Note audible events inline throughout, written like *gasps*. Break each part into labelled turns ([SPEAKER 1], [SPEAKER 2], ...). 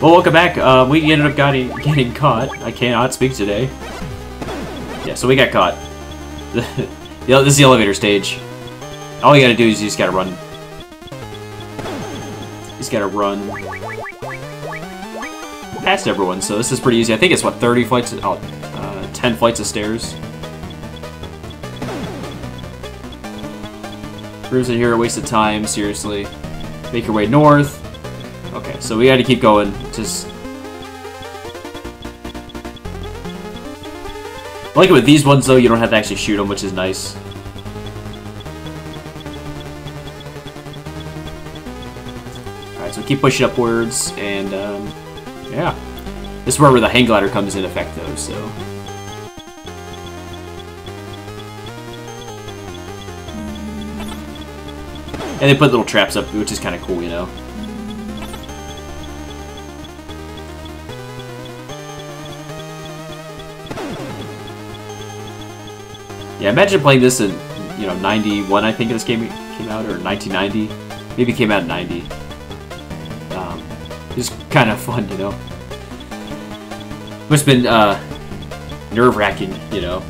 [SPEAKER 1] Well, welcome back. Uh, we ended up getting, *laughs* getting caught. I cannot speak today. Yeah, so we got caught. *laughs* this is the elevator stage. All you gotta do is you just gotta run. Just gotta run past everyone, so this is pretty easy. I think it's, what, 30 flights? Oh, uh, 10 flights of stairs. Rooms in here are a waste of time, seriously. Make your way north. So we gotta keep going. Just... I like it with these ones, though, you don't have to actually shoot them, which is nice. Alright, so keep pushing upwards, and, um, yeah. This is where the hang glider comes in effect, though, so... And they put little traps up, which is kind of cool, you know? Yeah, imagine playing this in, you know, 91, I think this game came out, or 1990. Maybe came out in 90. Um, it's kind of fun, you know? Must have been, uh, nerve-wracking, you know?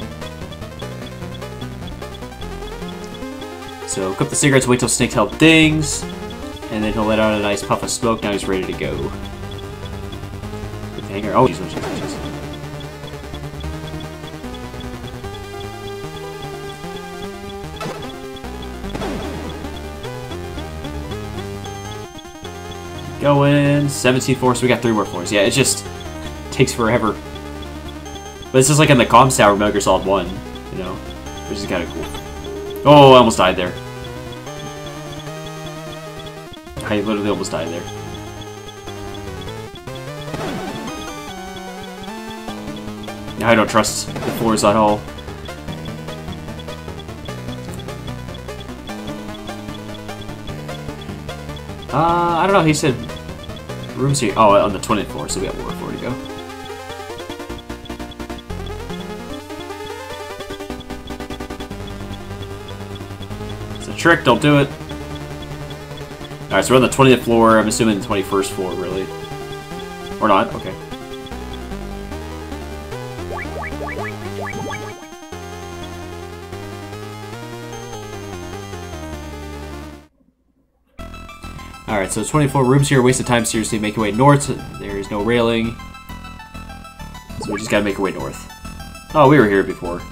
[SPEAKER 1] So, cook the cigarettes, wait till Snake Tail dings, and then he'll let out a nice puff of smoke, now he's ready to go. Good hanger. Oh, oh, jeez, Going. 17 floors, so we got three more floors. Yeah, it just takes forever. But this is like in the Comms Tower Metal Solid 1, you know? Which is kind of cool. Oh, I almost died there. I literally almost died there. I don't trust the floors at all. Uh, I don't know, he said rooms here. Oh, on the 20th floor, so we have more floor to go. It's a trick, don't do it. Alright, so we're on the 20th floor, I'm assuming the 21st floor, really. Or not, okay. Alright, so 24 rooms here, waste of time, seriously, make your way north. There is no railing. So we just gotta make our way north. Oh, we were here before.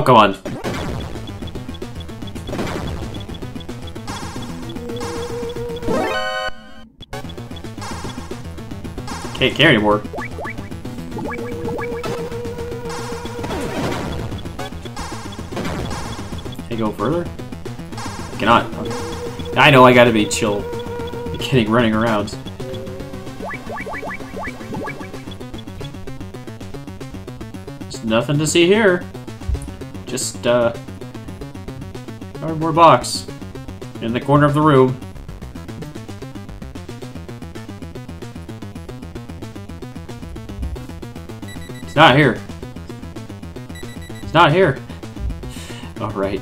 [SPEAKER 1] Oh, come on. Can't carry anymore. Can I go further? Cannot. I know I gotta be chill. Kidding, running around. There's nothing to see here. Just, uh... Cardboard box. In the corner of the room. It's not here. It's not here. *laughs* Alright.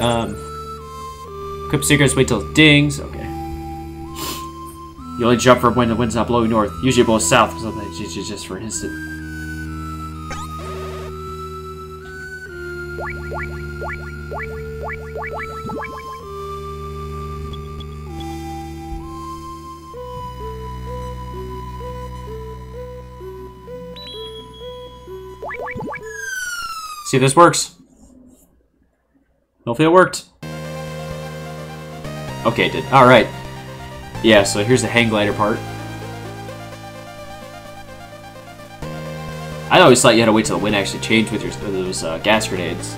[SPEAKER 1] Um... Equip secrets, wait till dings. Okay. You only jump from when the wind's not blowing north. Usually it blows south, sometimes it's just for an instant. See if this works. Hopefully it worked. Okay, it did. Alright. Yeah, so here's the hang glider part. I always thought you had to wait till the wind actually changed with your those uh, gas grenades.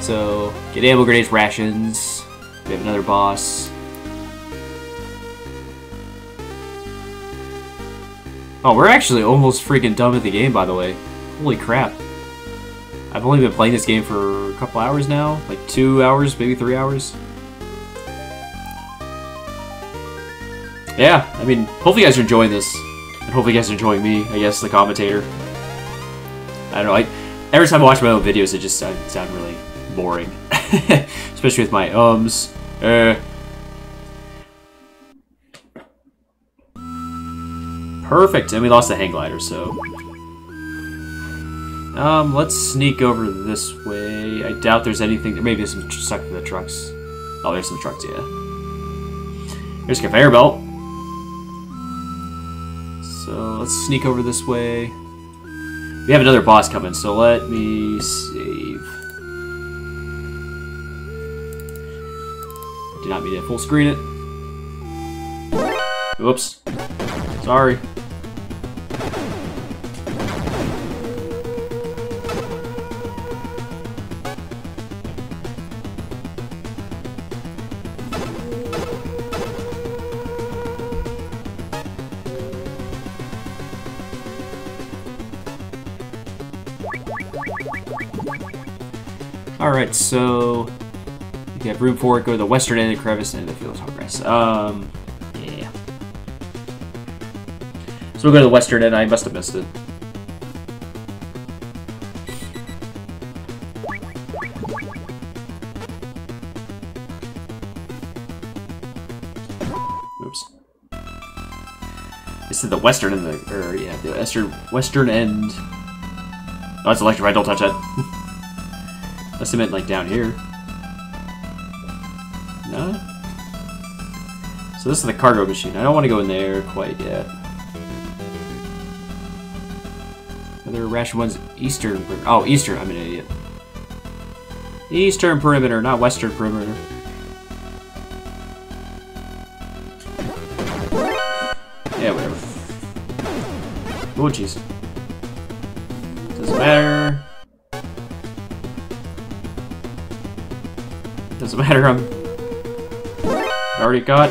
[SPEAKER 1] So, get ammo grenades, rations. We have another boss. Oh, we're actually almost freaking done with the game, by the way. Holy crap. I've only been playing this game for a couple hours now. Like two hours, maybe three hours. Yeah, I mean, hopefully you guys are enjoying this. And hopefully you guys are enjoying me, I guess, the commentator. I don't know, I, every time I watch my own videos, it just sound, sound really boring. *laughs* Especially with my ums. Uh, Perfect, and we lost the hang glider, so... Um, let's sneak over this way. I doubt there's anything... There maybe there's some stuck in the trucks. Oh, there's some trucks, yeah. Here's a conveyor belt. So, let's sneak over this way. We have another boss coming, so let me save. Did not mean to full screen it. Oops. Sorry. Alright, so... If you have room for it, go to the western end of the crevice and the field of progress. Um, yeah. So we'll go to the western end. I must have missed it. Oops. This is the western end, the, or yeah, the western western end. Oh, it's electrified. Don't touch that. *laughs* I meant like down here. No? So this is the cargo machine. I don't want to go in there quite yet. Other ration one's eastern Oh, eastern. I'm an idiot. Eastern perimeter, not western perimeter. Yeah, whatever. Oh, jeez. Matter, I'm... I already got...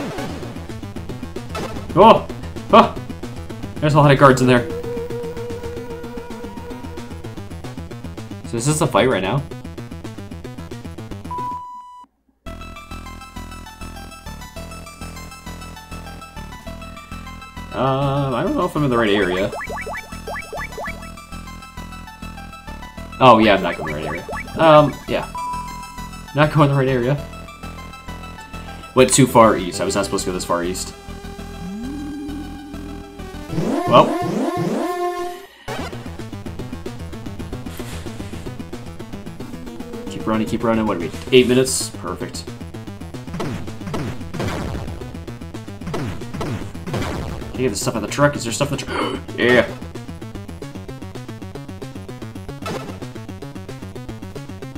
[SPEAKER 1] Oh! Oh! There's a lot of guards in there. So this is this a fight right now? Um, I don't know if I'm in the right area. Oh, yeah, I'm not in the right area. Um, yeah. Not going the right area. Went too far east. I was not supposed to go this far east. Well. Keep running, keep running. What are we? Eight minutes? Perfect. Can you get the stuff in the truck? Is there stuff in the truck? *gasps* yeah.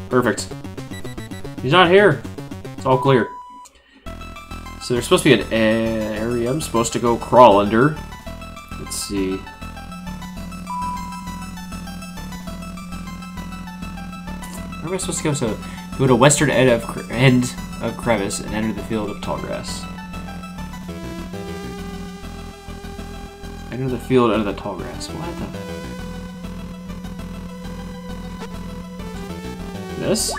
[SPEAKER 1] Perfect. He's not here. It's all clear. So there's supposed to be an area I'm supposed to go crawl under. Let's see. Where am I supposed to go? So go to western end of end of crevice and enter the field of tall grass. Enter the field under the tall grass. What the? This?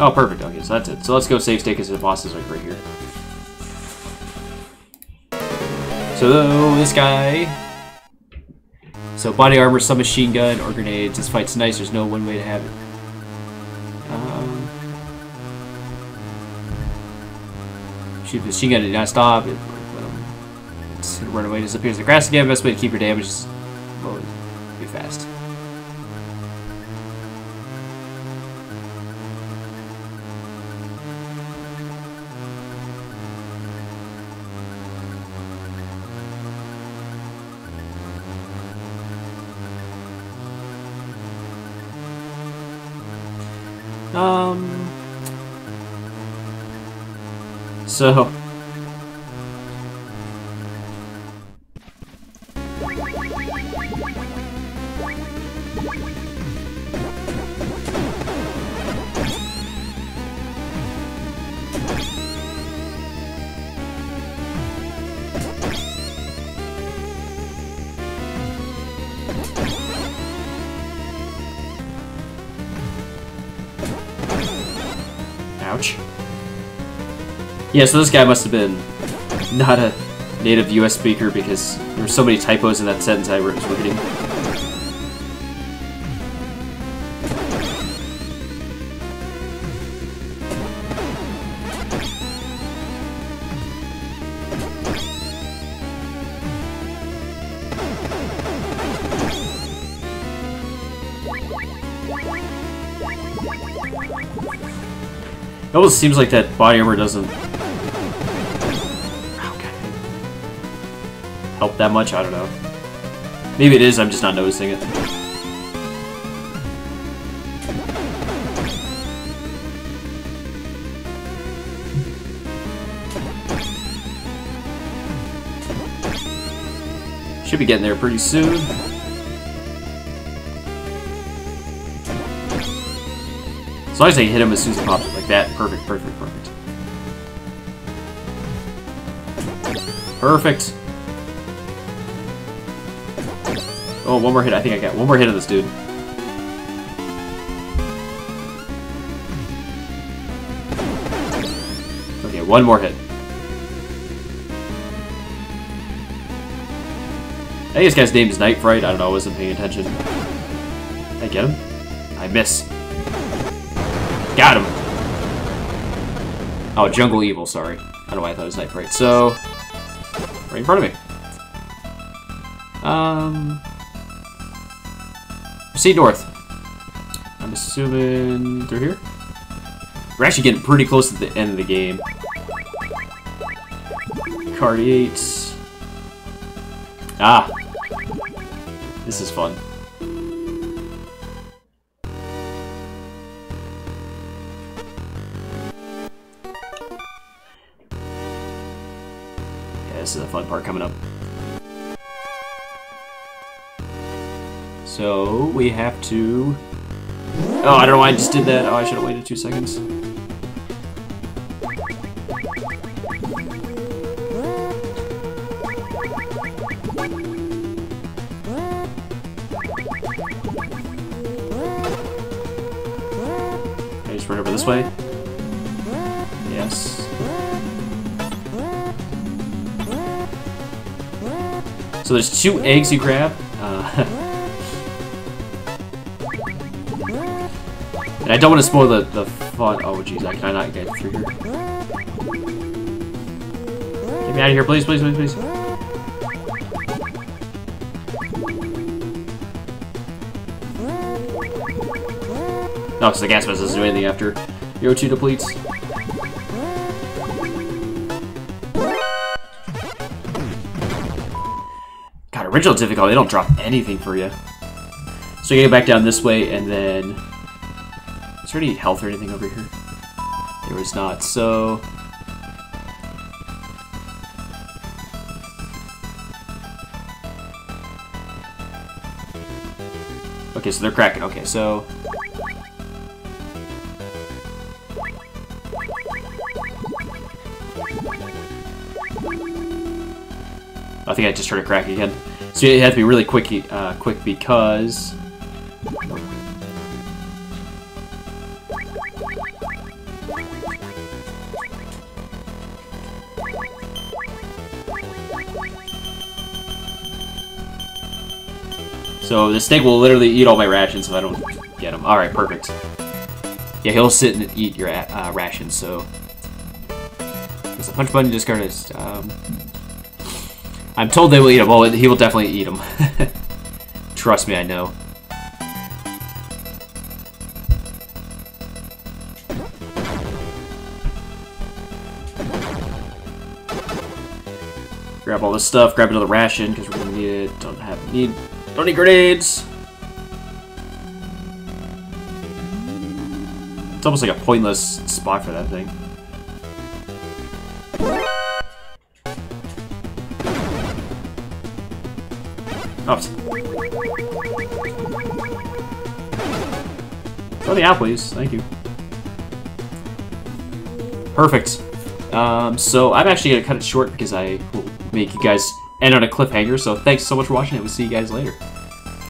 [SPEAKER 1] Oh, perfect. Okay, so that's it. So let's go save state because the boss is like right here. So this guy. So body armor, some machine gun, or grenades. This fight's nice. There's no one way to have it. Um, shoot machine gun did not stop. It, it's gonna run away. Disappears the grass again. Best way to keep your damage is So. Yeah, so this guy must have been not a native US speaker because there were so many typos in that sentence I was reading. It almost seems like that body armor doesn't help that much. I don't know. Maybe it is. I'm just not noticing it. Should be getting there pretty soon. As long as hit him as soon as he pops like that. Perfect, perfect, perfect. Perfect. Oh, one more hit. I think I got one more hit of this dude. Okay, one more hit. I think this guy's name is Night Fright. I don't know, I wasn't paying attention. Did I get him? I miss. Got him! Oh, Jungle Evil, sorry. I don't know why I thought it was Night Fright. So, right in front of me. Um, proceed north. I'm assuming through here? We're actually getting pretty close to the end of the game. Card 8. Ah. This is fun. this is the fun part coming up. So, we have to... Oh, I don't know why I just did that. Oh, I should have waited two seconds. I just run over this way? Yes. So there's two eggs you grab. And I don't want to spoil the, the fun. Oh, jeez, I cannot get through here. Get me out of here, please, please, please, please. Oh, no, because the gas mask doesn't do anything after your O2 depletes. God, original difficulty, they don't drop anything for you. So you get back down this way, and then... There any health or anything over here? There was not, so... Okay, so they're cracking. Okay, so... I think I just heard a crack again. So you have to be really quick, uh, quick because... So the snake will literally eat all my rations if I don't get them. Alright, perfect. Yeah, he'll sit and eat your uh, rations, so... Punch button, discard is... Um, I'm told they will eat him. Well, he will definitely eat him. *laughs* Trust me, I know. Grab all this stuff, grab another ration, because we're gonna need it. Don't have need don't need grenades! It's almost like a pointless spot for that thing. Oh. Throw the. Thank you. Perfect. Um, so I'm actually going to cut it short because I will make you guys end on a cliffhanger. So thanks so much for watching, and we'll see you guys later.